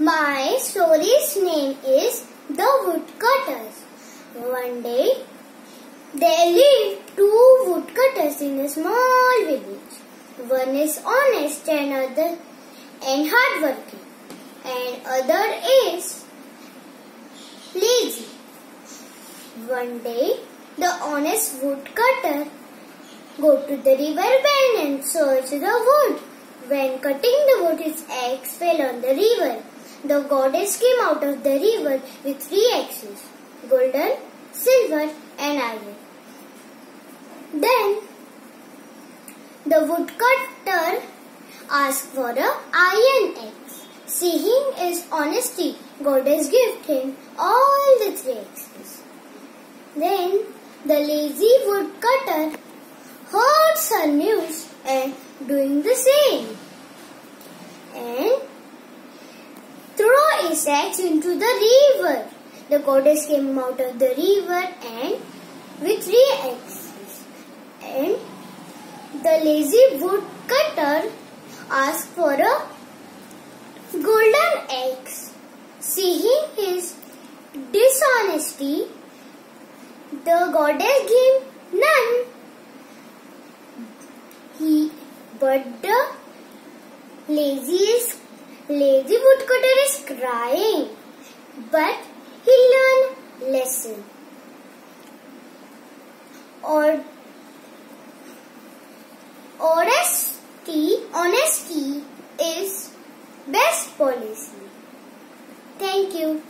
My story's name is The Woodcutters. One day, there lived two woodcutters in a small village. One is honest and other and hardworking, and other is lazy. One day, the honest woodcutter go to the river bank and search the wood. When cutting the wood, his axe fell on the river. The goddess came out of the river with three axes, golden, silver and iron. Then the woodcutter asked for a iron axe. Seeing his honesty, goddess gave him all the three axes. Then the lazy woodcutter heard her news and doing the same. And axe into the river. The goddess came out of the river and with three axes. And the lazy woodcutter asked for a golden axe. Seeing his dishonesty, the goddess gave none. He, but the laziest, lazy woodcutter is crying. But he learned lesson. Or honesty, honesty is best policy. Thank you.